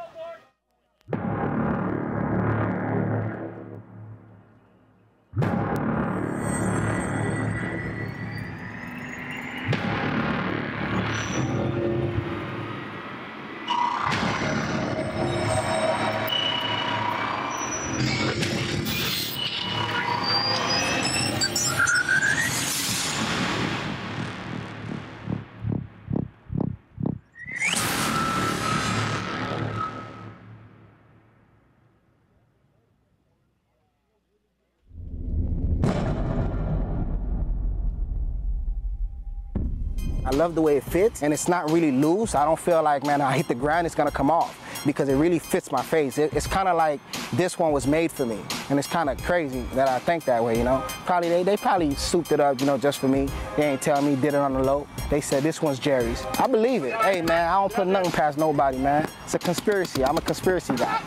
Love the way it fits, and it's not really loose. I don't feel like, man, I hit the ground, it's gonna come off because it really fits my face. It, it's kind of like this one was made for me, and it's kind of crazy that I think that way, you know. Probably they, they probably souped it up, you know, just for me. They ain't tell me, did it on the low. They said this one's Jerry's. I believe it. Hey, man, I don't put nothing past nobody, man. It's a conspiracy. I'm a conspiracy guy.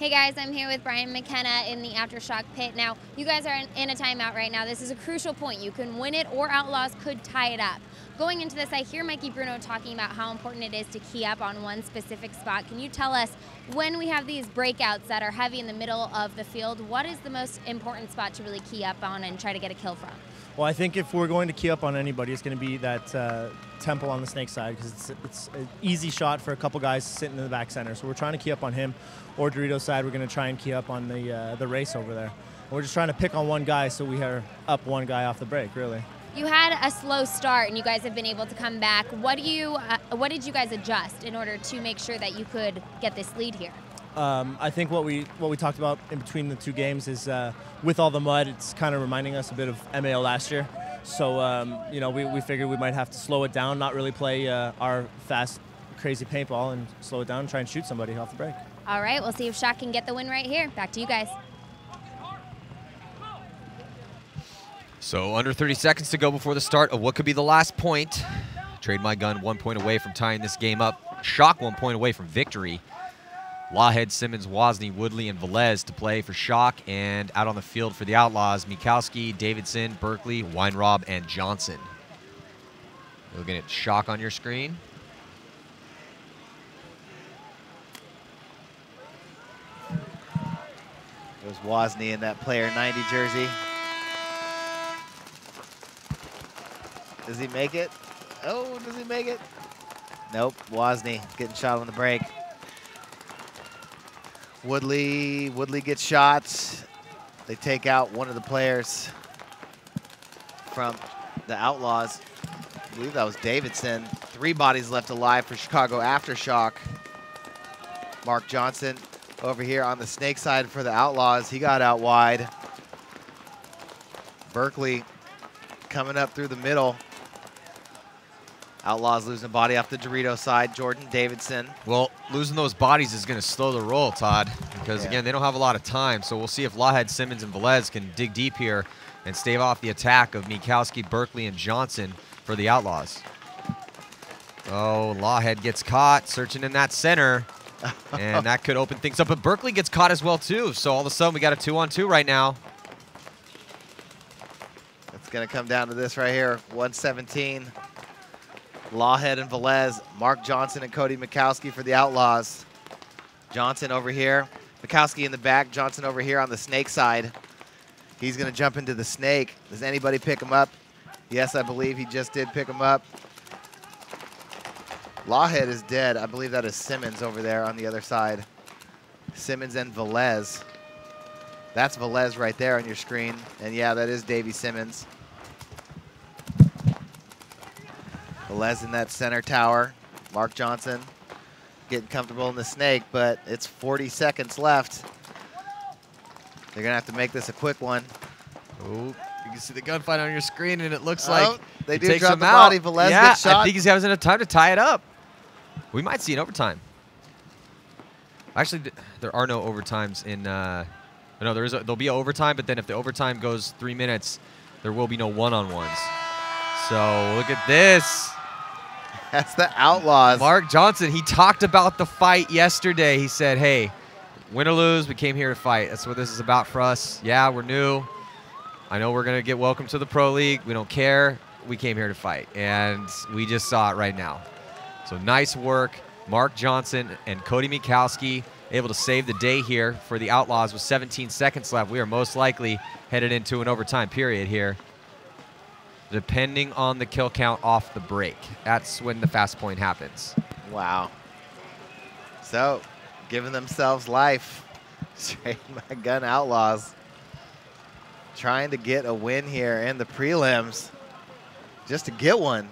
Hey guys, I'm here with Brian McKenna in the Aftershock pit. Now, you guys are in a timeout right now. This is a crucial point. You can win it or Outlaws could tie it up. Going into this, I hear Mikey Bruno talking about how important it is to key up on one specific spot. Can you tell us when we have these breakouts that are heavy in the middle of the field, what is the most important spot to really key up on and try to get a kill from? Well, I think if we're going to key up on anybody, it's going to be that uh, Temple on the snake side because it's, it's an easy shot for a couple guys sitting in the back center. So we're trying to key up on him. Or Dorito side, we're going to try and key up on the uh, the race over there. And we're just trying to pick on one guy so we are up one guy off the break, really. You had a slow start, and you guys have been able to come back. What do you, uh, what did you guys adjust in order to make sure that you could get this lead here? Um, I think what we what we talked about in between the two games is uh, with all the mud, it's kind of reminding us a bit of MAO last year. So um, you know, we, we figured we might have to slow it down, not really play uh, our fast, crazy paintball, and slow it down and try and shoot somebody off the break. All right, we'll see if Shock can get the win right here. Back to you guys. So under 30 seconds to go before the start of what could be the last point. Trade my gun one point away from tying this game up. Shock one point away from victory. Lawhead, Simmons, Wozni, Woodley, and Velez to play for Shock. And out on the field for the Outlaws, Mikowski, Davidson, Berkeley, Weinrob, and Johnson. Looking at Shock on your screen. There's Wozni in that player 90 jersey. Does he make it? Oh, does he make it? Nope, Wozni getting shot on the break. Woodley, Woodley gets shot. They take out one of the players from the Outlaws. I believe that was Davidson. Three bodies left alive for Chicago Aftershock. Mark Johnson over here on the snake side for the Outlaws. He got out wide. Berkeley coming up through the middle. Outlaws losing a body off the Dorito side. Jordan Davidson. Well, losing those bodies is going to slow the roll, Todd, because, Yeah. again, they don't have a lot of time. So we'll see if Lawhead, Simmons, and Velez can dig deep here and stave off the attack of Mikowski, Berkeley, and Johnson for the Outlaws. Oh, Lawhead gets caught searching in that center, and that could open things up. But Berkeley gets caught as well, too. So all of a sudden, we got a two-on-two right now. It's going to come down to this right here. 117. Lawhead and Velez. Mark Johnson and Cody Mikowski for the Outlaws. Johnson over here. Mikowski in the back. Johnson over here on the snake side. He's going to jump into the snake. Does anybody pick him up? Yes, I believe he just did pick him up. Lawhead is dead. I believe that is Simmons over there on the other side. Simmons and Velez. That's Velez right there on your screen. And yeah, that is Davy Simmons. Velez in that center tower. Mark Johnson getting comfortable in the snake, but it's 40 seconds left. They're going to have to make this a quick one. Oh, you can see the gunfight on your screen, and it looks Oh, like they he do takes drop him the out. body. Velez yeah. I think he's having enough time to tie it up. We might see an overtime. Actually, there are no overtimes in. Uh, no, there is. A, there'll be an overtime, but then if the overtime goes three minutes, there will be no one-on-ones. So look at this. That's the Outlaws. Mark Johnson. He talked about the fight yesterday. He said, "Hey, win or lose, we came here to fight. That's what this is about for us. Yeah, we're new. I know we're gonna get welcome to the pro league. We don't care. We came here to fight, and we just saw it right now. So nice work, Mark Johnson and Cody Mikowski, able to save the day here for the Outlaws with 17 seconds left. We are most likely headed into an overtime period here, depending on the kill count off the break. That's when the fast point happens. Wow. So, giving themselves life. Straight my gun outlaws. Trying to get a win here in the prelims. Just to get one.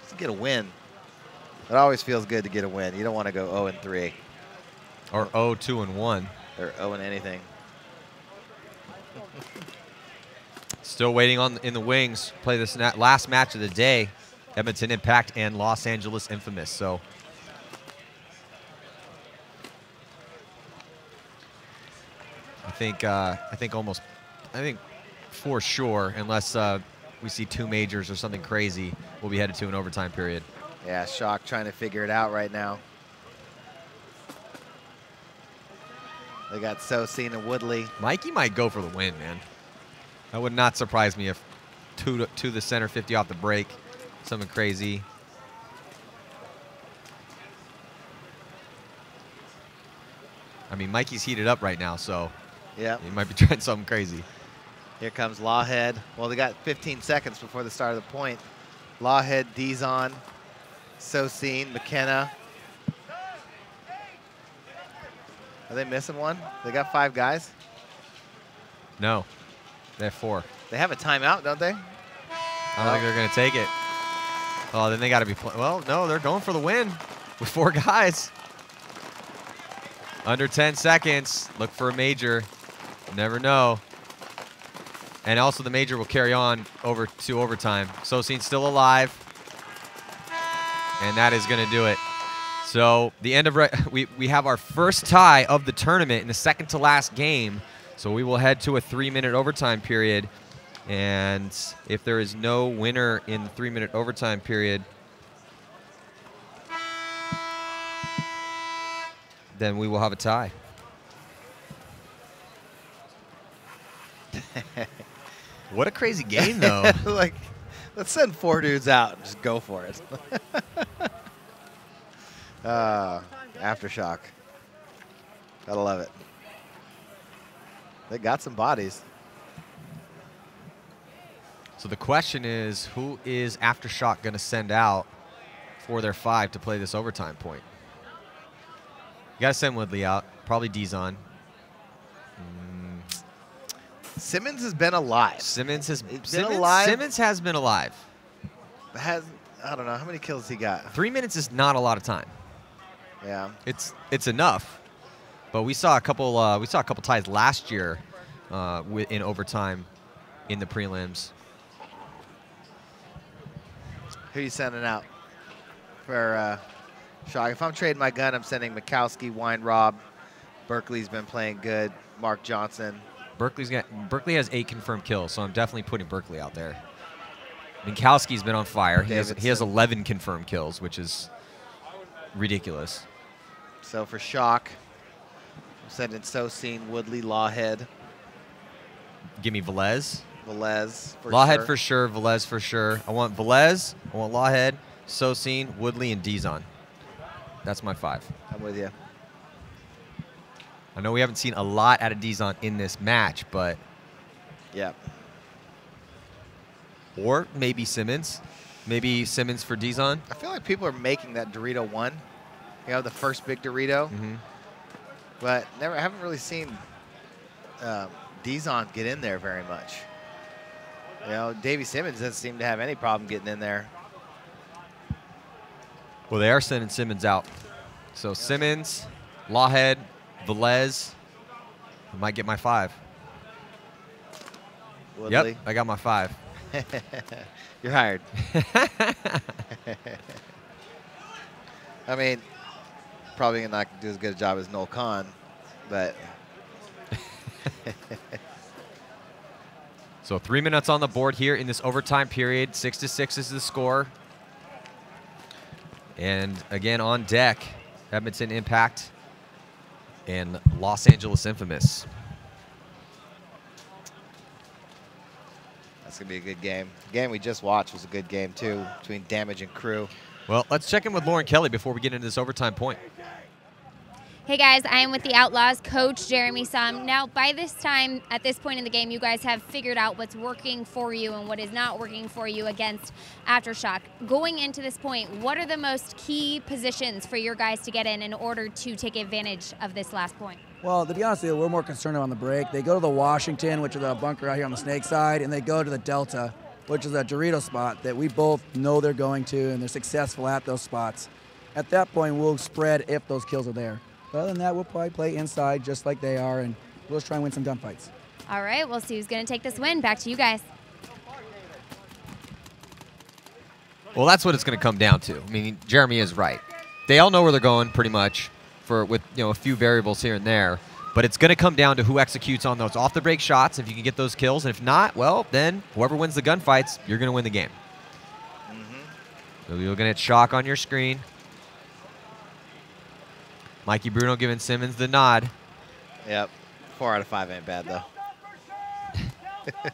Just to get a win. It always feels good to get a win. You don't want to go 0 and 3 Or 0, 2, and 1. or 0 and anything. Still waiting on in the wings. Play this last match of the day. Edmonton Impact and Los Angeles Infamous. So I think uh, I think almost I think for sure, unless uh, we see two majors or something crazy, we'll be headed to an overtime period. Yeah, Shock trying to figure it out right now. They got Sosine and Woodley. Mikey might go for the win, man. That would not surprise me if two to, to the center 50 off the break, something crazy. I mean, Mikey's heated up right now, so yeah, he might be trying something crazy. Here comes Lawhead. Well, they got 15 seconds before the start of the point. Lawhead, Dizon, Sosine, McKenna. Are they missing one? They got five guys? No. They have four. They have a timeout, don't they? I don't think they're going to take it. Oh, then they got to be Well, no, they're going for the win with four guys. Under 10 seconds. Look for a major. Never know. And also the major will carry on over to overtime. Sosine's still alive. And that is going to do it. So the end of we we have our first tie of the tournament in the second to last game. So we will head to a three-minute overtime period, and if there is no winner in the three-minute overtime period, then we will have a tie. what a crazy game, though. like, let's send four dudes out and just go for it. uh, aftershock. Gotta love it. They got some bodies. So the question is, who is Aftershock going to send out for their five to play this overtime point? You got to send Woodley out. Probably Dizon. Mm. Simmons has been alive. Simmons has been Simmons, alive. Simmons has been alive. Has I don't know how many kills he got. Three minutes is not a lot of time. Yeah. It's it's enough. But we saw a couple uh, we saw a couple ties last year uh, in overtime in the prelims. Who are you sending out for uh, Shock? If I'm trading my gun, I'm sending Mikowski, Weinrob. Berkeley's been playing good. Mark Johnson. Berkeley's got Berkeley has eight confirmed kills, so I'm definitely putting Berkeley out there. Minkowski's been on fire. He has, he has 11 confirmed kills, which is ridiculous. So for Shock, I'm sending Sosine, Woodley, Lawhead. Give me Velez. Velez for Lawhead sure. for sure. Velez for sure. I want Velez. I want Lawhead, Sosine, Woodley, and Dizon. That's my five. I'm with you. I know we haven't seen a lot out of Dizon in this match, but yeah. Or maybe Simmons. Maybe Simmons for Dizon. I feel like people are making that Dorito one. You know, the first big Dorito. Mm -hmm. But never I haven't really seen um, Dizon get in there very much. You know, Davy Simmons doesn't seem to have any problem getting in there. Well, they are sending Simmons out. So Simmons, Lawhead, Velez. I might get my five. Woodley. Yep, I got my five. You're hired. I mean, probably not do as good a job as Noel Kahn, but. so three minutes on the board here in this overtime period. Six to six is the score. And again on deck, Edmonton Impact and Los Angeles Infamous. That's going to be a good game. The game we just watched was a good game, too, between Damage and Crew. Well, let's check in with Lauren Kelly before we get into this overtime point. Hey guys, I am with the Outlaws coach Jeremy Sum. Now, by this time, at this point in the game, you guys have figured out what's working for you and what is not working for you against Aftershock. Going into this point, what are the most key positions for your guys to get in in order to take advantage of this last point? Well, to be honest with you, we're more concerned on the break. They go to the Washington, which is a bunker out here on the snake side, and they go to the Delta, which is a Dorito spot that we both know they're going to, and they're successful at those spots. At that point, we'll spread if those kills are there. But other than that, we'll probably play inside just like they are, and we'll just try and win some gunfights. All right, we'll see who's going to take this win. Back to you guys. Well, that's what it's going to come down to. I mean, Jeremy is right. They all know where they're going pretty much for with you know a few variables here and there, but it's going to come down to who executes on those off the break shots if you can get those kills and if not, well, then whoever wins the gunfights, you're going to win the game. Mm -hmm. So you're looking at shock on your screen. Mikey Bruno giving Simmons the nod. Yep. Four out of five ain't bad though.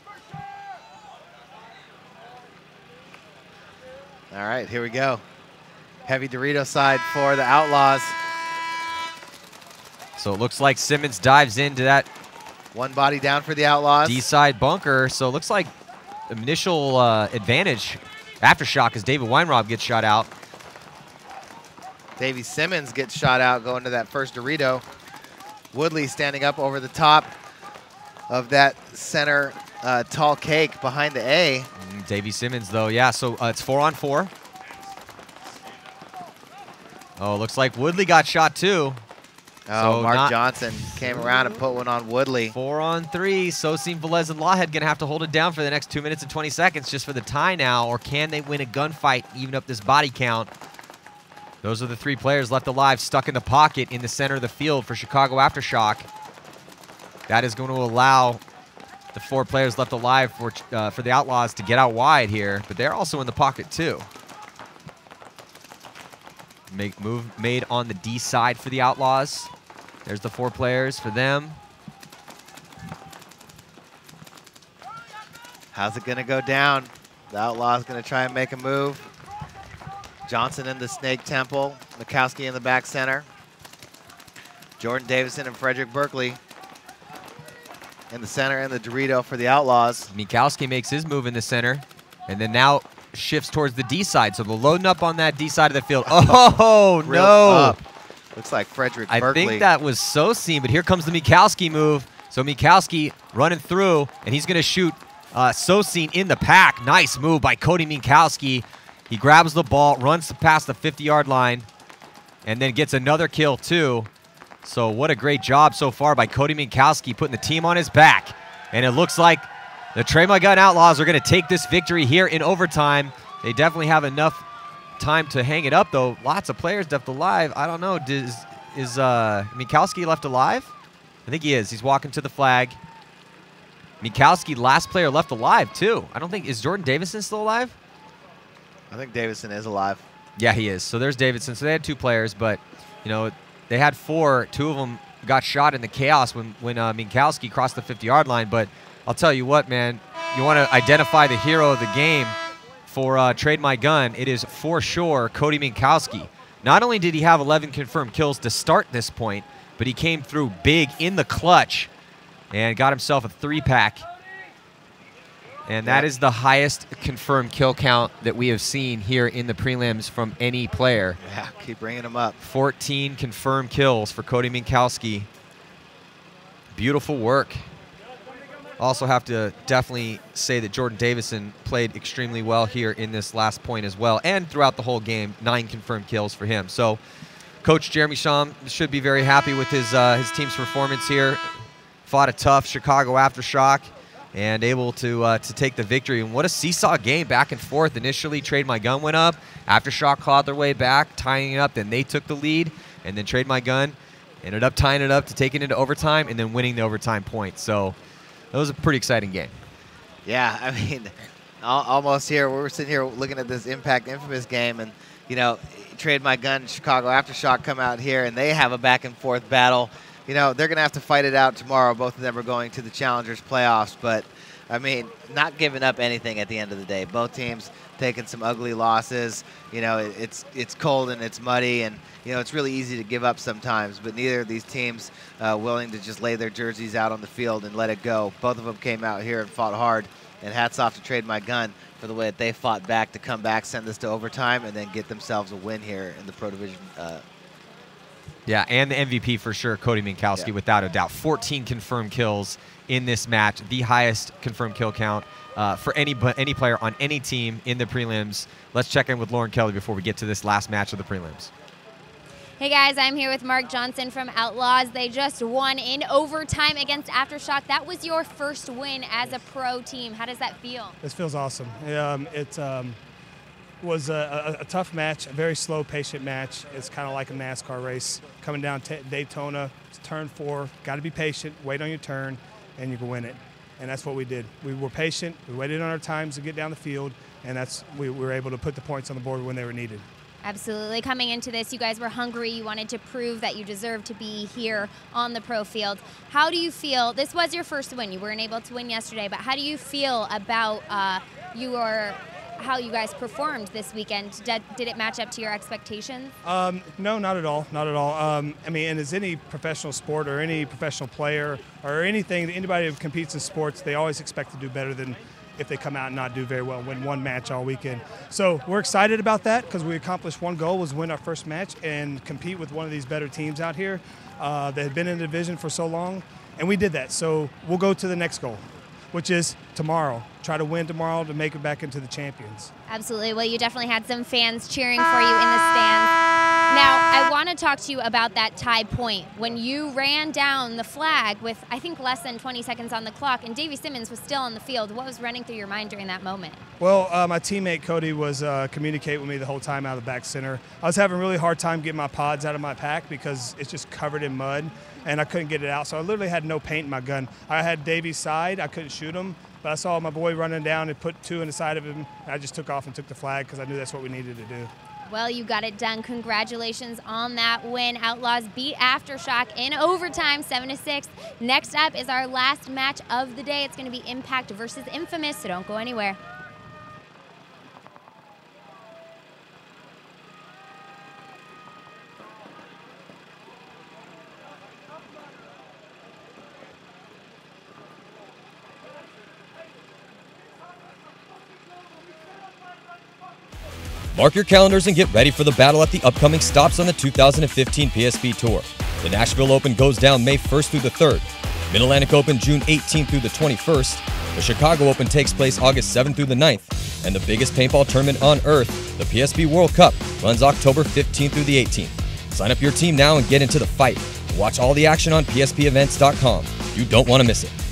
All right, here we go. Heavy Dorito side for the Outlaws. So it looks like Simmons dives into that One body down for the Outlaws. D side bunker. So it looks like initial uh, advantage aftershock as David Weinrob gets shot out. Davy Simmons gets shot out going to that first Dorito. Woodley standing up over the top of that center uh, tall cake behind the A. Mm, Davy Simmons, though, yeah. So uh, it's four on four. Oh, looks like Woodley got shot too. Oh, So Mark Johnson came around and put one on Woodley. Four on three. Sosine, Velez, and Lawhead going to have to hold it down for the next two minutes and 20 seconds just for the tie now, or can they win a gunfight, even up this body count? Those are the three players left alive, stuck in the pocket in the center of the field for Chicago Aftershock. That is going to allow the four players left alive for uh, for the Outlaws to get out wide here, but they're also in the pocket too. Make move made on the D side for the Outlaws. There's the four players for them. How's it going to go down? The Outlaw's going to try and make a move. Johnson in the Snake Temple. Mikowski in the back center. Jordan Davison and Frederick Berkeley in the center and the Dorito for the Outlaws. Mikowski makes his move in the center, and then now shifts towards the D side. So they're loading up on that D side of the field. Oh, no. up. Looks like Frederick I Berkeley. think that was Sosine, but here comes the Mikowski move. So Mikowski running through, and he's going to shoot uh, Sosine in the pack. Nice move by Cody Mikowski. He grabs the ball, runs past the 50-yard line, and then gets another kill too. So what a great job so far by Cody Minkowski putting the team on his back. And it looks like the My Gun Outlaws are going to take this victory here in overtime. They definitely have enough time to hang it up, though. Lots of players left alive. I don't know. Does, is uh, Minkowski left alive? I think he is. He's walking to the flag. Mikowski, last player left alive, too. I don't think. Is Jordan Davison still alive? I think Davidson is alive. Yeah, he is. So there's Davidson. So they had two players, but you know they had four. Two of them got shot in the chaos when when uh, Minkowski crossed the 50-yard line. But I'll tell you what, man, you want to identify the hero of the game for uh, Trade My Gun. It is for sure Cody Minkowski. Not only did he have 11 confirmed kills to start this point, but he came through big in the clutch and got himself a three-pack and that is the highest confirmed kill count that we have seen here in the prelims from any player. Yeah, keep bringing them up. 14 confirmed kills for Cody Minkowski. Beautiful work. Also have to definitely say that Jordan Davison played extremely well here in this last point as well, and throughout the whole game, nine confirmed kills for him. So, Coach Jeremy Sham should be very happy with his uh, his team's performance here. Fought a tough Chicago aftershock and able to uh, to take the victory. And what a seesaw game, back and forth. Initially, Trade My Gun went up. Aftershock clawed their way back, tying it up. Then they took the lead, and then Trade My Gun ended up tying it up to take it into overtime, and then winning the overtime point. So that was a pretty exciting game. Yeah, I mean, almost here. We're sitting here looking at this Impact Infamous game, and you know, Trade My Gun, Chicago Aftershock come out here, and they have a back and forth battle. You know, they're gonna have to fight it out tomorrow. Both of them are going to the Challengers playoffs, but I mean, not giving up anything at the end of the day. Both teams taking some ugly losses. You know, it's it's cold and it's muddy, and you know it's really easy to give up sometimes. But neither of these teams uh, willing to just lay their jerseys out on the field and let it go. Both of them came out here and fought hard. And hats off to Trade My Gun for the way that they fought back to come back, send this to overtime, and then get themselves a win here in the Pro Division. Uh, Yeah, and the MVP for sure, Cody Minkowski, Yeah. without a doubt. 14 confirmed kills in this match, the highest confirmed kill count uh, for any any player on any team in the prelims. Let's check in with Lauren Kelly before we get to this last match of the prelims. Hey guys, I'm here with Mark Johnson from Outlaws. They just won in overtime against Aftershock. That was your first win as a pro team. How does that feel? This feels awesome. Um, it's um, was a, a, a tough match, a very slow, patient match. It's kind of like a NASCAR race coming down Daytona, turn four. Got to be patient, wait on your turn, and you can win it. And that's what we did. We were patient. We waited on our times to get down the field, and that's we, we were able to put the points on the board when they were needed. Absolutely. Coming into this, you guys were hungry. You wanted to prove that you deserved to be here on the pro field. How do you feel? This was your first win. You weren't able to win yesterday, but how do you feel about uh, your how you guys performed this weekend? Did, did it match up to your expectations? Um, no, not at all. Not at all. Um, I mean, and as any professional sport or any professional player or anything, anybody who competes in sports, they always expect to do better than if they come out and not do very well, win one match all weekend. So we're excited about that because we accomplished one goal was win our first match and compete with one of these better teams out here uh, that had been in the division for so long, and we did that. So we'll go to the next goal, which is tomorrow. Try to win tomorrow to make it back into the champions. Absolutely. Well, you definitely had some fans cheering for you in the stands. Now, I want to talk to you about that tie point. When you ran down the flag with, I think, less than 20 seconds on the clock, and Davy Simmons was still on the field, what was running through your mind during that moment? Well, uh, my teammate Cody was uh, communicating with me the whole time out of the back center. I was having a really hard time getting my pods out of my pack because it's just covered in mud, and I couldn't get it out. So I literally had no paint in my gun. I had Davy's side. I couldn't shoot him, but I saw my boy running down and put two in the side of him. I just took off and took the flag because I knew that's what we needed to do. Well, you got it done. Congratulations on that win. Outlaws beat Aftershock in overtime, 7 to 6. Next up is our last match of the day. It's going to be Impact versus Infamous, so don't go anywhere. Mark your calendars and get ready for the battle at the upcoming stops on the 2015 PSP Tour. The Nashville Open goes down May 1st through the 3rd. Mid Atlantic Open June 18th through the 21st. The Chicago Open takes place August 7th through the 9th. And the biggest paintball tournament on earth, the PSP World Cup, runs October 15th through the 18th. Sign up your team now and get into the fight. Watch all the action on PSPEvents.com. You don't want to miss it.